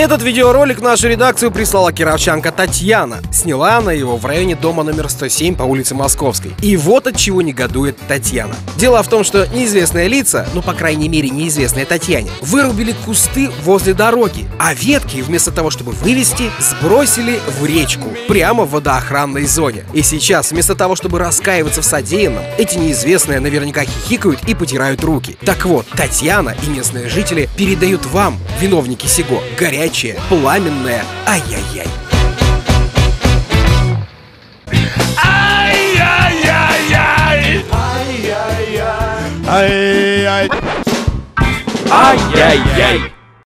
Этот видеоролик в нашу редакцию прислала кировчанка Татьяна. Сняла она его в районе дома номер 107 по улице Московской. И вот от чего негодует Татьяна. Дело в том, что неизвестные лица, ну по крайней мере неизвестные Татьяне, вырубили кусты возле дороги, а ветки вместо того, чтобы вывести, сбросили в речку, прямо в водоохранной зоне. И сейчас, вместо того, чтобы раскаиваться в содеянном, эти неизвестные наверняка хихикают и потирают руки. Так вот, Татьяна и местные жители передают вам, виновники сего, горячее, пламенное ай-яй-яй. Ай-яй-яй-яй! Ай-яй! Ай-яй-яй!